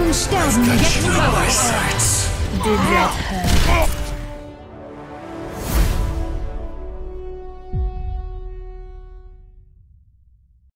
Helden sterben. Get close. Did that hurt?